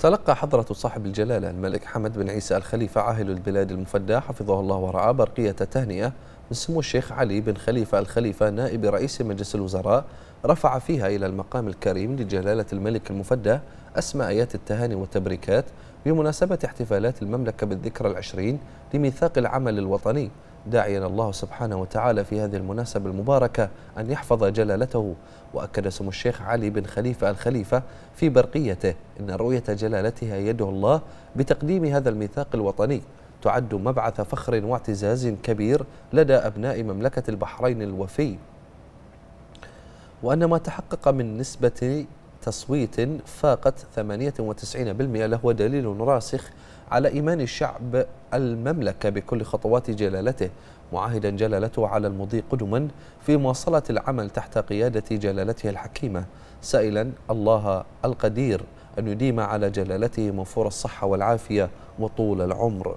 تلقى حضرة صاحب الجلالة الملك حمد بن عيسى الخليفة عاهل البلاد المفدى حفظه الله ورعاه برقية تهنئة من سمو الشيخ علي بن خليفة الخليفة نائب رئيس مجلس الوزراء رفع فيها إلى المقام الكريم لجلالة الملك المفدى أسمى آيات التهاني والتبريكات بمناسبة احتفالات المملكة بالذكرى العشرين لميثاق العمل الوطني. داعيا الله سبحانه وتعالى في هذه المناسبة المباركة أن يحفظ جلالته وأكد سمو الشيخ علي بن خليفة الخليفة في برقيته. إن رؤية جلالتها يده الله بتقديم هذا الميثاق الوطني. تعد مبعث فخر واعتزاز كبير لدى أبناء مملكة البحرين الوفي. وأن ما تحقق من نسبة تصويت فاقت 98% لهو دليل راسخ على إيمان الشعب المملكة بكل خطوات جلالته. معاهدا جلالته على المضي قدما في مواصلة العمل تحت قيادة جلالته الحكيمة. سائلا الله القدير أن يديم على جلالته موفور الصحة والعافية وطول العمر.